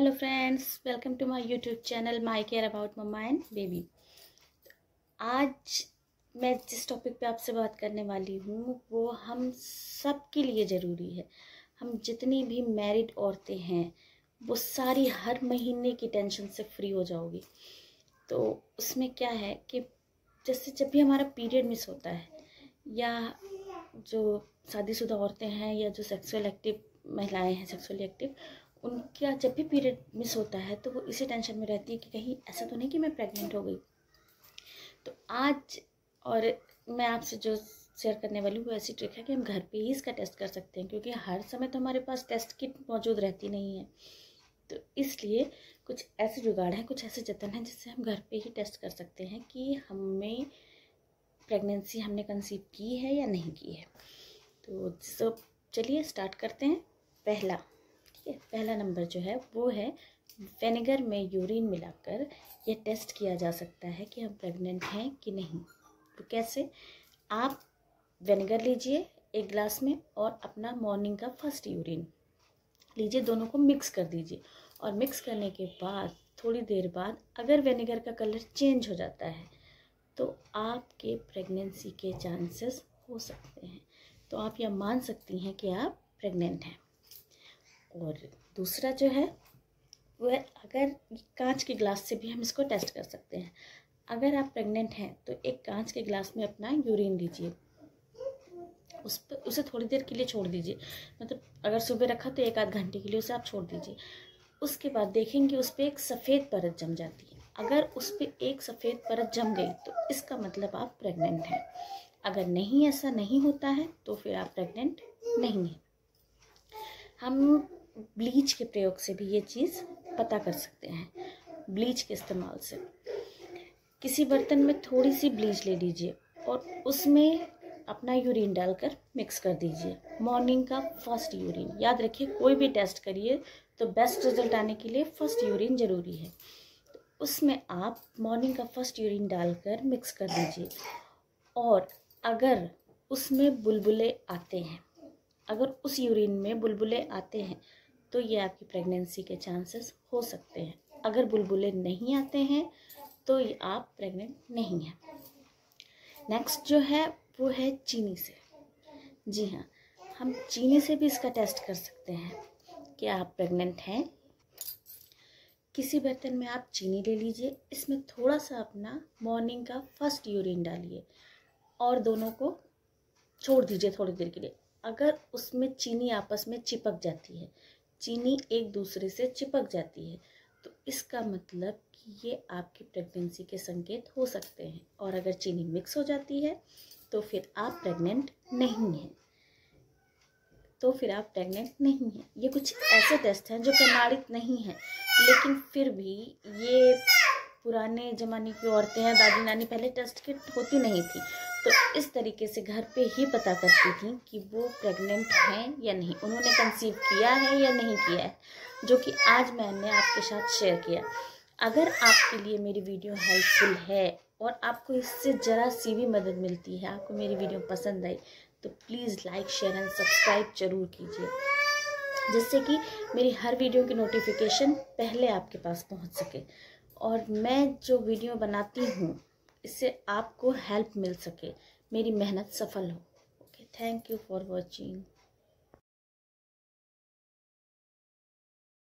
Hello friends welcome to my YouTube channel my care about mama and baby आज मैं जिस topic पे आपसे बात करने वाली हूँ, वो हम सब के लिए ज़रूरी है। हम जितनी भी मैरिड औरतें हैं, वो सारी हर महीने की टेंशन से फ्री हो जाओगी। तो उसमें क्या है कि जैसे जब भी हमारा पीरियड मिस होता है, या जो शादीशुदा औरतें हैं, या जो सेक्सुअल एक्टिव महिलाएँ हैं सेक्सुअली एक्टिव उनका जब भी पीरियड मिस होता है तो वो इसी टेंशन में रहती है कि कहीं ऐसा तो नहीं कि मैं प्रेग्नेंट हो गई। तो आज और मैं आपसे जो शेयर करने वाली हूँ, वो ऐसी ट्रिक है कि हम घर पे ही इसका टेस्ट कर सकते हैं, क्योंकि हर समय तो हमारे पास टेस्ट किट मौजूद रहती नहीं है। तो इसलिए कुछ ऐसे जुगाड़ हैं, कुछ ऐसे जतन हैं, जिससे हम घर पे ही टेस्ट कर सकते हैं कि हमें प्रेगनेंसी हमने कंसीव की है या नहीं की है। तो सब चलिए स्टार्ट करते हैं। पहला है पहला नंबर जो है वो है वेनेगर में यूरिन मिलाकर ये टेस्ट किया जा सकता है कि हम प्रेग्नेंट हैं कि नहीं। तो कैसे? आप वेनेगर लीजिए एक ग्लास में और अपना मॉर्निंग का फ़र्स्ट यूरिन लीजिए, दोनों को मिक्स कर दीजिए। और मिक्स करने के बाद, थोड़ी देर बाद अगर वेनेगर का कलर चेंज हो जाता है तो आपके प्रेगनेंसी के चांसेस हो सकते हैं। तो आप यह मान सकती हैं कि आप प्रेग्नेंट हैं। और दूसरा जो है, वह अगर कांच के ग्लास से भी हम इसको टेस्ट कर सकते हैं। अगर आप प्रेग्नेंट हैं तो एक कांच के ग्लास में अपना यूरिन लीजिए उस पर उसे थोड़ी देर के लिए छोड़ दीजिए। मतलब अगर सुबह रखा तो एक आध घंटे के लिए उसे आप छोड़ दीजिए। उसके बाद देखेंगे उस पर एक सफ़ेद परत जम जाती है। अगर उस पर एक सफ़ेद परत जम गई तो इसका मतलब आप प्रेग्नेंट हैं। अगर नहीं, ऐसा नहीं होता है तो फिर आप प्रेग्नेंट नहीं हैं। हम ब्लीच के प्रयोग से भी ये चीज़ पता कर सकते हैं, ब्लीच के इस्तेमाल से। किसी बर्तन में थोड़ी सी ब्लीच ले लीजिए और उसमें अपना यूरिन डालकर मिक्स कर दीजिए। मॉर्निंग का फ़र्स्ट यूरिन, याद रखिए, कोई भी टेस्ट करिए तो बेस्ट रिज़ल्ट आने के लिए फ़र्स्ट यूरिन ज़रूरी है। तो उसमें आप मॉर्निंग का फ़र्स्ट यूरिन डालकर मिक्स कर दीजिए और अगर उसमें बुलबुले आते हैं, अगर उस यूरिन में बुलबुले आते हैं तो ये आपकी प्रेगनेंसी के चांसेस हो सकते हैं। अगर बुलबुले नहीं आते हैं तो ये आप प्रेग्नेंट नहीं हैं। नेक्स्ट जो है, वो है चीनी से। जी हाँ हम चीनी से भी इसका टेस्ट कर सकते हैं कि आप प्रेग्नेंट हैं। किसी बर्तन में आप चीनी ले लीजिए, इसमें थोड़ा सा अपना मॉर्निंग का फ़र्स्ट यूरिन डालिए और दोनों को छोड़ दीजिए थोड़ी देर के लिए। अगर उसमें चीनी आपस में चिपक जाती है चीनी एक दूसरे से चिपक जाती है। तो इसका मतलब कि ये आपकी प्रेगनेंसी के संकेत हो सकते हैं। और अगर चीनी मिक्स हो जाती है तो फिर आप प्रेग्नेंट नहीं हैं। तो फिर आप प्रेग्नेंट नहीं हैं। ये कुछ ऐसे टेस्ट हैं जो प्रमाणित नहीं हैं। लेकिन फिर भी ये पुराने ज़माने की औरतें हैं, दादी नानी पहले टेस्ट किट होती नहीं थी। तो इस तरीके से घर पे ही पता करती थी कि वो प्रेग्नेंट हैं या नहीं। उन्होंने कंसीव किया है या नहीं किया है, जो कि आज मैंने आपके साथ शेयर किया। अगर आपके लिए मेरी वीडियो हेल्पफुल है और आपको इससे ज़रा सी भी मदद मिलती है, आपको मेरी वीडियो पसंद आई तो please like share and subscribe ज़रूर कीजिए, जिससे कि मेरी हर वीडियो की नोटिफिकेशन पहले आपके पास पहुँच सके। और मैं जो वीडियो बनाती हूँ इससे आपको हेल्प मिल सके। मेरी मेहनत सफल हो। Okay thank you for watching